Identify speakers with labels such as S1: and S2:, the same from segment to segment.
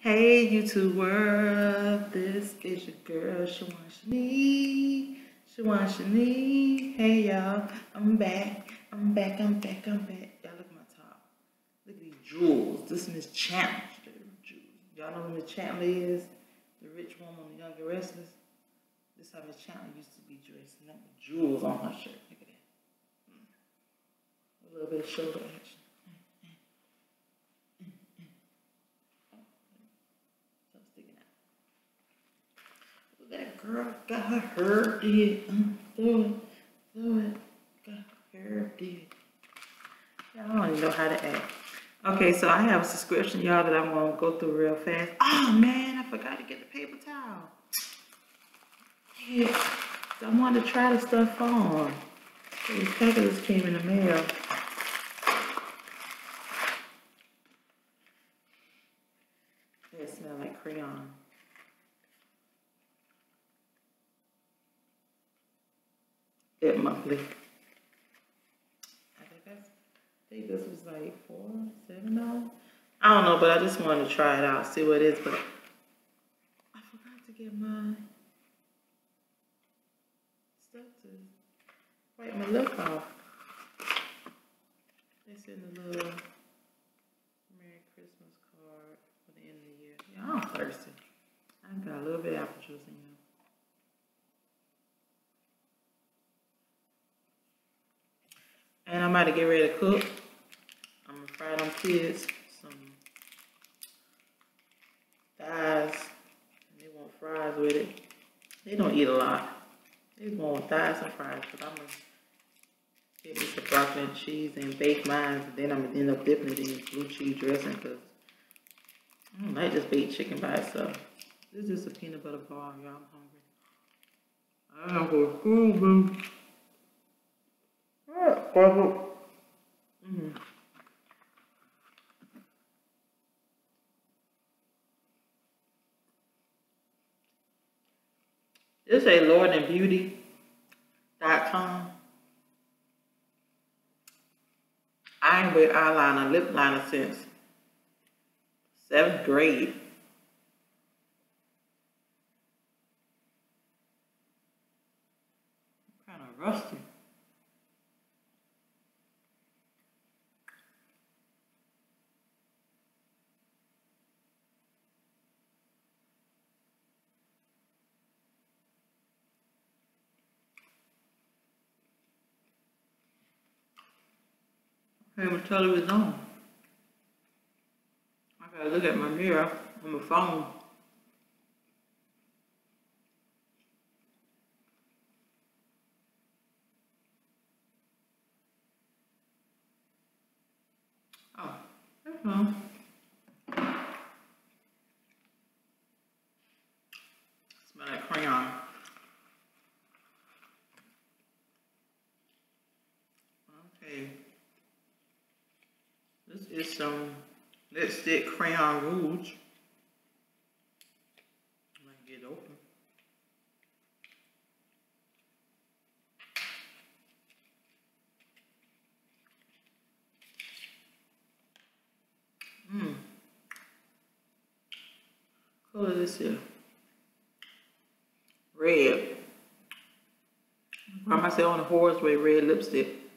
S1: Hey YouTube world, this is your girl Shawan Shani. Shawan Shani. Hey y'all, I'm back. I'm back, I'm back, I'm back. Y'all look at my top. Look at these jewels. This is Miss Chancellor. Y'all know who Miss Chancellor is? The rich woman, on the Young and Restless. This how Miss Chancellor used to be dressed. up with jewels on her shirt. Look at that. A little bit of shoulder action. Girl got. Uh, it, throw it. Got did. I don't even know how to act. Okay, so I have a subscription, y'all, that I'm gonna go through real fast. Oh man, I forgot to get the paper towel. Yeah, I wanted to try the stuff on. These packages came in the mail. It smell like crayon. Monthly. I think that's, I think this was like four, seven dollars. I don't know, but I just wanted to try it out, see what it is. But I forgot to get my stuff to wipe my lip off. It's in the little Merry Christmas card for the end of the year. Yeah, I'm thirsty. I got a little bit of apple juice in here. And I'm about to get ready to cook. I'm gonna fry them kids some thighs. They want fries with it. They don't eat a lot. They want thighs and fries, but I'm gonna get me some broccoli and cheese and bake mine. And then I'm gonna end up dipping it in blue cheese dressing because I don't like just baked chicken by itself. This is a peanut butter bar, y'all. I'm hungry. I am for food, Mm. This is a lordandbeauty.com. I ain't wear eyeliner, lip liner since seventh grade. Kind of rusty. I am tell you it's on. I gotta look at my mirror on my phone. Oh, that's on. Smell like crayon. Okay. Um, this is some lipstick crayon rouge. I can get open. Mmm. Color this here. Red. Find myself on a horse with red lipstick.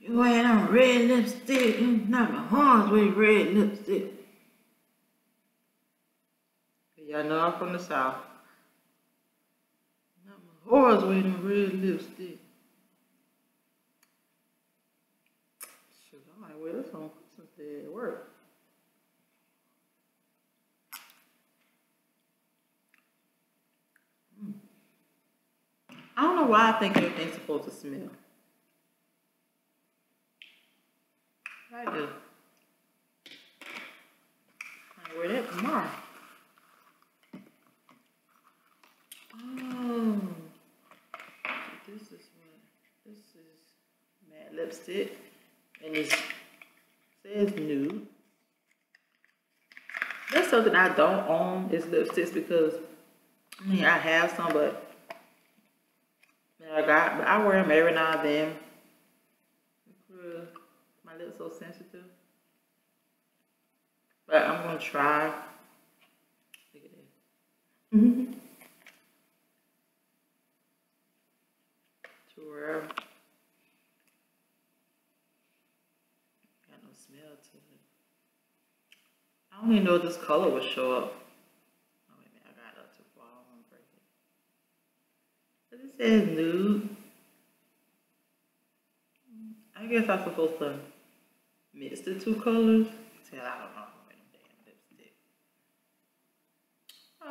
S1: You wearing on red lipstick, mm, not my horns with red lipstick. Y'all know I'm from the south. Not my horns wearing red lipstick. Shit, I might wear this on Christmas Day at work. Mm. I don't know why I think everything's supposed to smell. I do. I wear that tomorrow. Oh, this is what this is matte lipstick, and it says nude. That's something I don't own is lipsticks because I mean I have some, but I got, but I wear them every now and then lips so sensitive. But I'm gonna try. Look at that. Mm -hmm. To where got no smell to it. I don't even know if this color would show up. Oh wait I got up too far. I'm gonna break it. But it says nude. I guess I'm supposed to mix the two colors. Tell I don't know. Damn lipstick.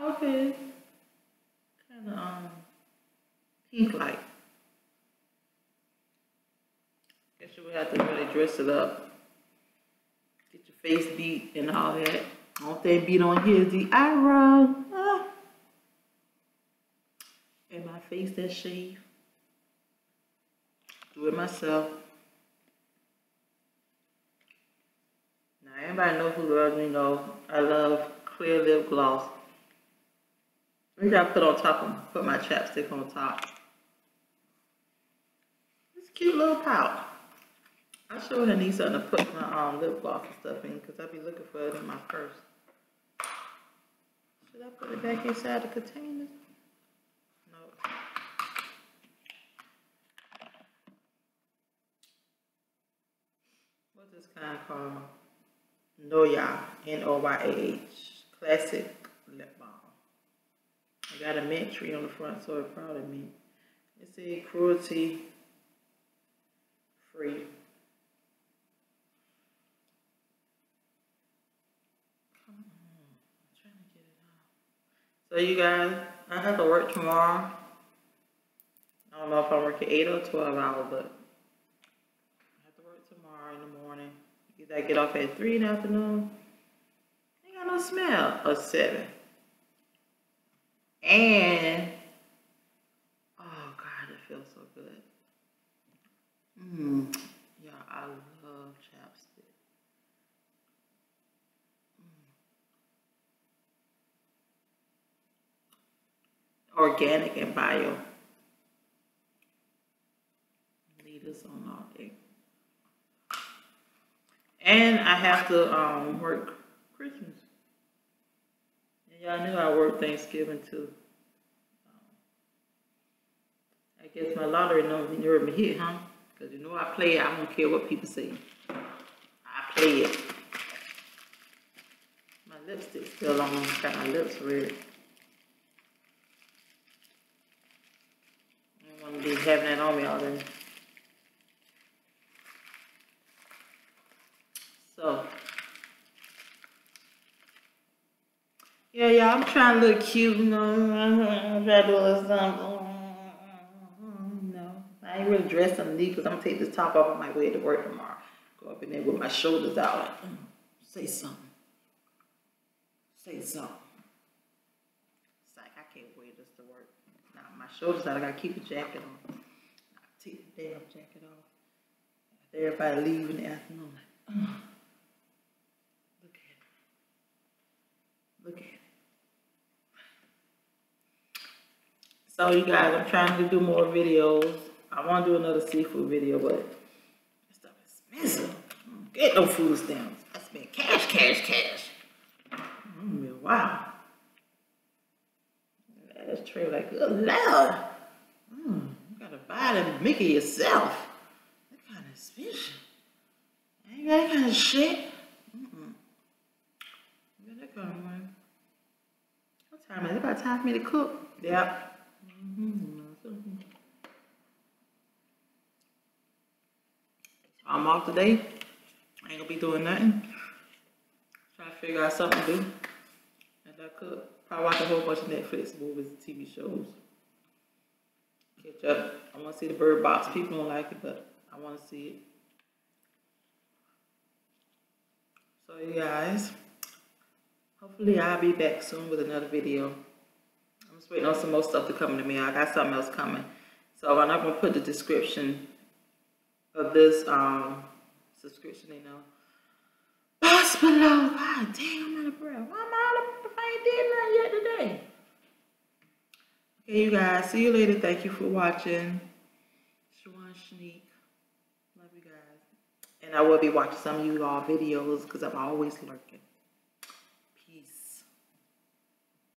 S1: Okay. Kind of um pink like. Guess you would have to really dress it up. Get your face beat and all that. All they beat on here is the eyebrow. Ah. And my face that shave. Do it myself. Now everybody know who loves me know I love clear lip gloss. Maybe I put on top of put my chapstick on top. This cute little pouch. I sure I need something to put my um, lip gloss and stuff in because I'll be looking for it in my purse. Should I put it back inside the container? What's this kind called? Noya, N-O-Y-A-H. Classic lip balm. I got a mint tree on the front, so it's proud of me. It's a cruelty free. So you guys, I have to work tomorrow. I don't know if I'm working 8 or 12 hours, but I have to work tomorrow in the morning. Either I get off at 3 in the afternoon. Ain't got no smell. Or 7. And, oh God, it feels so good. Mmm. Yeah, I love chapstick. Mm. organic and bio. Leaders on all day. And I have to um, work Christmas. And y'all knew I work Thanksgiving too. I guess my lottery number near me hit, huh? Because you know I play it. I don't care what people say. I play it. My lipstick's still on. Got my lips red. I'm gonna be having that on me all day. So, yeah, I'm trying to look cute, know. I'm trying to do a something. No, I ain't really dressed underneath because I'm gonna take this top off on my way to work tomorrow. Go up in there with my shoulders out, like, mm, say something. Say something. It's like I can't wear this to work My shoulders out. I gotta keep the jacket on. I take the damn jacket off. Everybody leave in the afternoon. Look at it. Look at it. So you guys, I'm trying to do more videos. I want to do another seafood video, but stuff expensive. Get no food stamps. I spend cash, cash, cash. Mm, wow That's tray like, good lord. Mm, you gotta buy make it yourself. That kind of expensive. Ain't that kind of shit. Mm-mm. Got that kind of. What time is it? About time for me to cook? Yep. Mm-hmm. I'm off today. I ain't gonna be doing nothing. Trying to figure out something to do as I cook. I watch a whole bunch of Netflix movies and TV shows. Catch up. I want to see the Bird Box. People don't like it, but I want to see it. So you guys, hopefully I'll be back soon with another video. Just waiting on some more stuff to come to me. I got something else coming. So I'm not going to put the description of this um, subscription, you know. Box below. God damn, I'm out of breath. Why am I out of I ain't did nothing yet today. Okay, you guys. See you later. Thank you for watching. Shawan Shenek. Love you guys. And I will be watching some of you all videos because I'm always lurking.